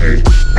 Hey.